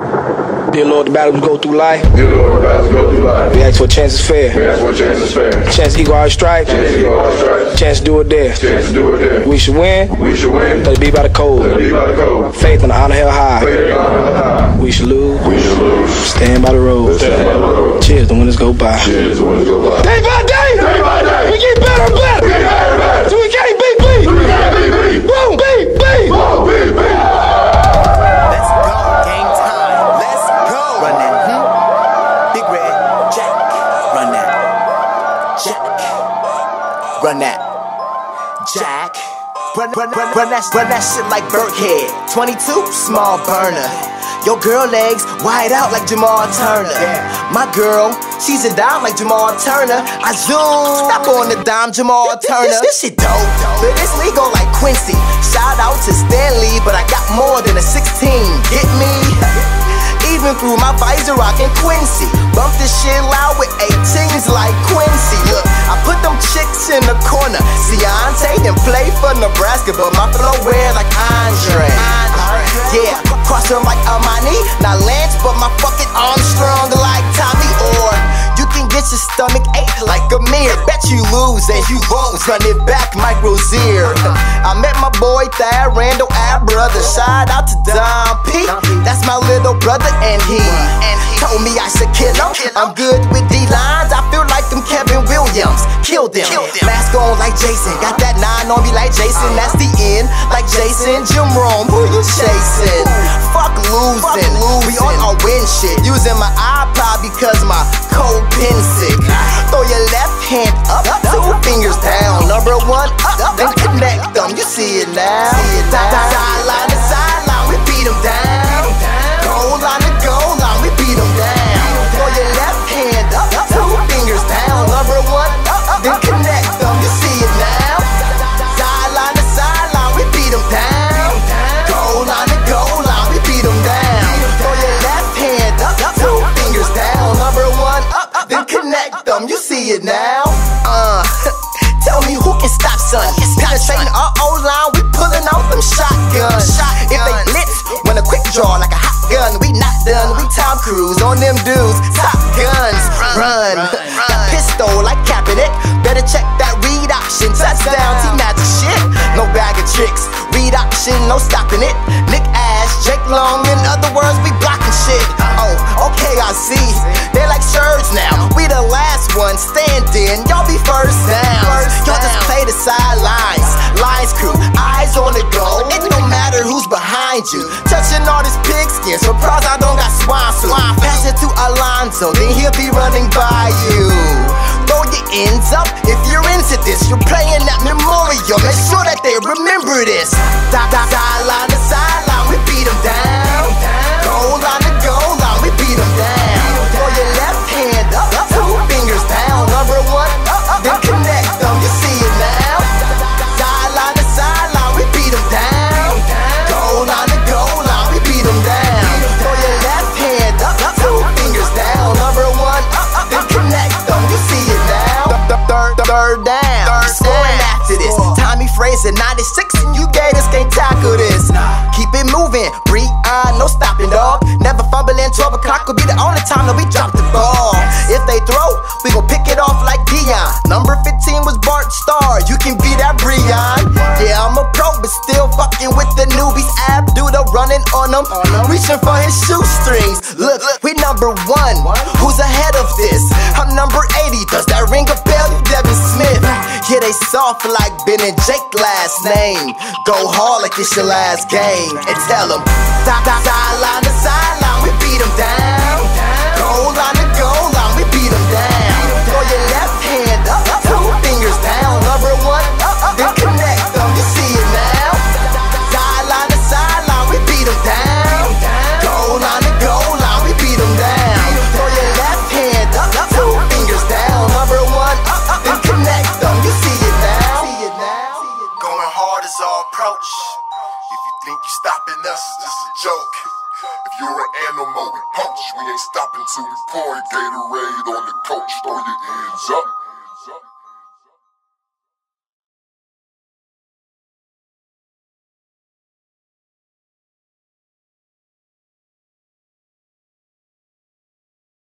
Dear Lord, the battles we go through life. Dear Lord, the battles go through life. We ask for a chance is fair. We ask for a chance fair. Chance to equal our stripes. Chance go our stripes. Chance to do it there. Chance to do it there. We should win. We should win. Let it be by the Let it code. be by the code. Faith and honor held high. Faith and honor high. We should lose. We should lose. Stand by the road. Stand by the road. Cheers, the winners go by. Cheers, the winners go by. Day by day. Day by day. We get better and better. We get better Run that. Jack. Run, run, run, run that, run that shit like Burkhead. 22, small burner. Your girl legs wide out like Jamal Turner. My girl, she's a dime like Jamal Turner. I zoom, stop on the dime, Jamal Turner. This shit dope, but it's legal like Quincy. Shout out to Stanley, but I got more than a 16. Get me? Even through my visor, rockin' Quincy. Bump this shit loud with 18s like Quincy. Look, I put Ciante didn't play for Nebraska, but my flow wear like Andre. Yeah, cross them like Amani. Not Lance, but my fucking arm strong like Tommy. Or you can get your stomach ache like a mirror. Bet you lose and you won't. Run it back, Mike Rozier. I met my boy Thad Randall, our brother. Shout out to Don P. That's my little brother, and he told me I should kill him. I'm good with D lines. I feel like Williams. Kill them. Mask on like Jason. Got that nine on me like Jason. That's the end. Like Jason. Jim Rome. Who you chasing? Fuck losing. We on our win shit. Using my iPod because my cold pen sick. Throw your left hand up, two fingers down. Number one up, then connect them. You see it now. See it now. Uh, tell me who can stop, son. Penetrating our O line, we pulling out them shotguns. If they blitz, when a quick draw like a hot gun, we not done. We Tom Cruise on them dudes. Top guns, run. Got pistol like Kaepernick. Better check that read option. Touchdown, team magic shit. No bag of tricks. Read option, no stopping it. Nick Ash, Jake Long. In other words, we blocking shit. Oh, see. They like shirts now. We the last one standing. Y'all be first down. Y'all just play the sidelines. Lines crew, eyes on the goal. It don't matter who's behind you. Touching all this pigskin. Surprise, I don't got swine flu. Pass it to Alonzo, then he'll be running by you. Throw your ends up if you're into this. You're playing that memorial. Make sure that they remember this. Da- da- Sideline to Tommy Frazier, 96, and you gators can't tackle this. Keep it moving, breathe no stopping, dog. Never fumbling, 12 o'clock will be the only time that we drop the ball. If they throw, we gon' pick it off like Dion. Number 15 was Bart Starr, you can be that Breon. Yeah, I'm a pro, but still fucking with the newbies. Abdullah running on them, reaching for his shoestrings. Look, we number one. Who's ahead of this? I'm number 80. Does that ring a bell? You Devin Yeah, they soft like Ben and Jake last name. Go hard like it's your last game. And tell them, sideline to sideline, we beat them down. You're an animal, we punch. We ain't stopping till we pour Gatorade on the coach. Throw your hands up.